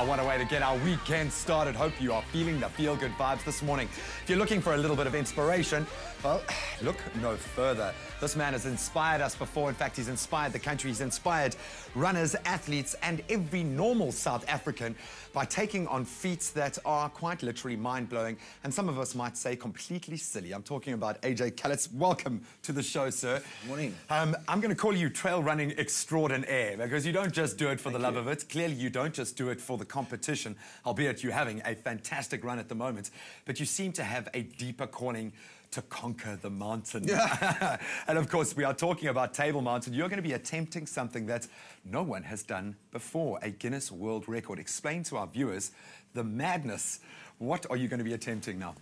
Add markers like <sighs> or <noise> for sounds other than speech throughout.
Ah, what a way to get our weekend started. Hope you are feeling the feel good vibes this morning. If you're looking for a little bit of inspiration, well, <sighs> look no further. This man has inspired us before. In fact, he's inspired the country. He's inspired runners, athletes, and every normal South African by taking on feats that are quite literally mind blowing, and some of us might say completely silly. I'm talking about AJ Calitz. Welcome to the show, sir. Morning. Um, I'm going to call you trail running extraordinaire because you don't just do it for Thank the love you. of it. Clearly, you don't just do it for the competition, albeit you're having a fantastic run at the moment, but you seem to have a deeper calling to conquer the mountain. <laughs> and of course, we are talking about Table Mountain. You're going to be attempting something that no one has done before a Guinness World Record. Explain to our viewers the madness. What are you going to be attempting now?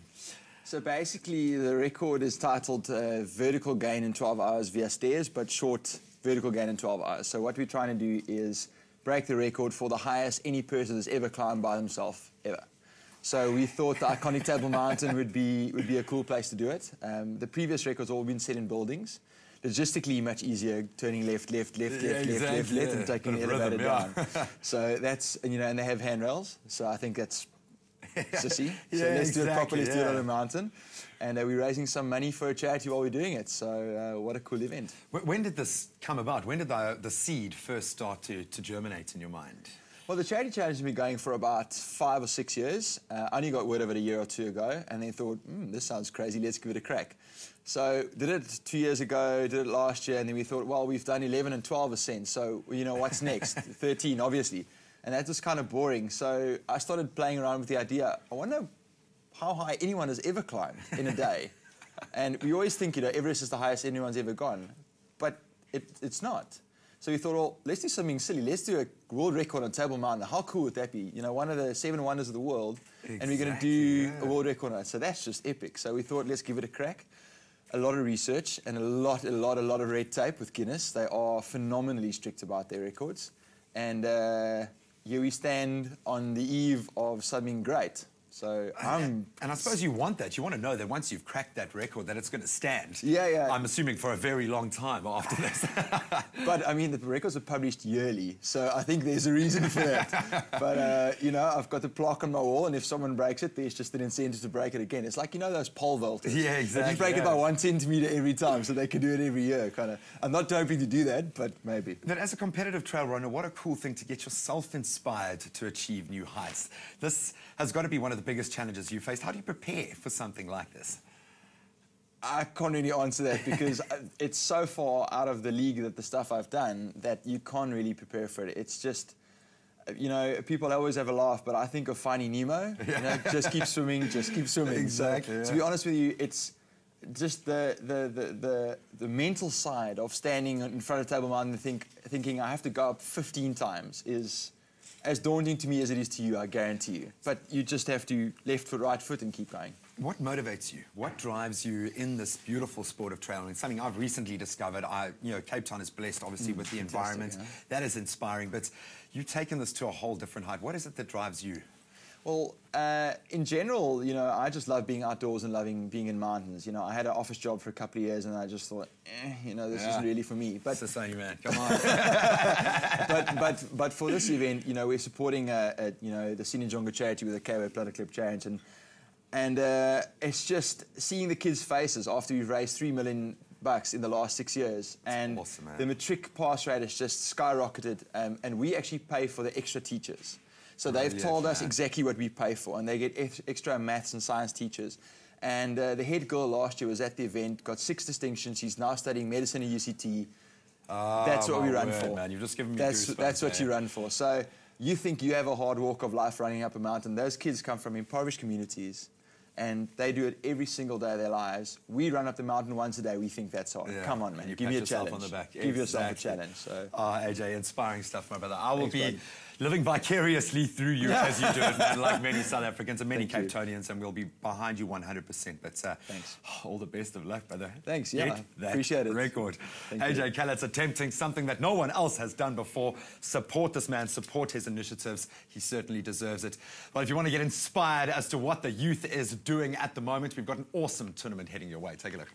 So basically, the record is titled uh, Vertical Gain in 12 Hours via Stairs, but short vertical gain in 12 hours. So what we're trying to do is break the record for the highest any person has ever climbed by themselves, ever. So we thought the iconic Table Mountain would be, would be a cool place to do it. Um, the previous records all been set in buildings. Logistically, much easier, turning left, left, left, Yeah, left, left, left, exactly, left, and taking the elevator rhythm, yeah. down. so that's, you know, and they have handrails. So I think that's <laughs> sissy. So Yeah, let's do it properly, exactly, let's do it on yeah. a mountain. And uh, we're raising some money for a charity while we're doing it. So uh, what a cool event. When did this come about? When did the, the seed first start to, to germinate in your mind? Well, the charity challenge has been going for about five or six years. Uh, I only got word of it a year or two ago, and then thought, hmm, this sounds crazy, let's give it a crack. So did it two years ago, did it last year, and then we thought, well, we've done 11 and 12 ascents, so, you know, what's next? <laughs> 13, obviously. And that was kind of boring. So I started playing around with the idea, I wonder how high anyone has ever climbed in a day. <laughs> and we always think, you know, Everest is the highest anyone's ever gone. But it, it's not. So we thought, well, let's do something silly. Let's do a world record on Table Mountain. How cool would that be? You know, one of the seven wonders of the world. And we're going to do yeah. a world record on it. So that's just epic. So we thought, let's give it a crack. A lot of research and a lot, a lot, a lot of red tape with Guinness. They are phenomenally strict about their records. And uh, here we stand on the eve of something great. So I'm And I suppose you want that. You want to know that once you've cracked that record, that it's going to stand. Yeah, yeah. I'm assuming for a very long time after this. <laughs> But I mean, the records are published yearly, so I think there's a reason for that. <laughs> but uh, you know, I've got the plaque on my wall, and if someone breaks it, there's just an incentive to break it again. It's like you know those pole vaulters. Yeah, exactly, just break it by one centimeter every time, so they can do it every year. Kind of. I'm not hoping to do that, but maybe. But as a competitive trail runner, what a cool thing to get yourself inspired to achieve new heights. This has got to be one of the biggest challenges you faced. How do you prepare for something like this? I can't really answer that because <laughs> it's so far out of the league that the stuff I've done that you can't really prepare for it. It's just, you know, people always have a laugh, but I think of Finding Nemo. You <laughs> know, just keep swimming, just keep swimming. Exactly, So, yeah. To be honest with you, it's just the, the, the, the, the mental side of standing in front of Table Mountain and think, thinking I have to go up 15 times is as daunting to me as it is to you, I guarantee you. But you just have to left foot, right foot and keep going. What motivates you? What drives you in this beautiful sport of trail running? Something I've recently discovered. I, you know, Cape Town is blessed, obviously, with the Mm, environment. yeah. That is inspiring. But you've taken this to a whole different height. What is it that drives you? Well, uh, in general, you know, I just love being outdoors and loving being in mountains. You know, I had an office job for a couple of years and I just thought, eh, you know, this Yeah. isn't really for me. But, It's the same, man. <laughs> Come on. <laughs> but, but, but for this event, you know, we're supporting, uh uh you know, the Sinenjongo charity with a K-Way Platteklip Challenge. And, and uh, it's just seeing the kids' faces after we've raised three million bucks in the last six years. and awesome, man. the matric pass rate has just skyrocketed. Um, and we actually pay for the extra teachers. So they've told us exactly what we pay for, and they get ex- extra maths and science teachers. And uh, the head girl last year was at the event, got six distinctions. She's now studying medicine at UCT. that's what we run word, for. man. You've just given me That's, goosebumps, that's what you run for. So you think you have a hard walk of life running up a mountain. Those kids come from impoverished communities, and they do it every single day of their lives. We run up the mountain once a day. We think that's hard. Yeah. Come on, man. Give me a yourself challenge. on the back. Give yourself a challenge. So. Ah, AJ, inspiring stuff, my brother. I will Thanks, be bud. living vicariously through you as you do it, man, like many South <laughs> Africans and many Thank Cape you. Townians, and we'll be behind you 100%. But uh, Thanks. <sighs> all the best of luck, brother. Thanks, yeah, appreciate it. record. Thank AJ Calitz attempting something that no one else has done before. Support this man, support his initiatives. He certainly deserves it. Well, if you want to get inspired as to what the youth is doing at the moment, we've got an awesome tournament heading your way. Take a look.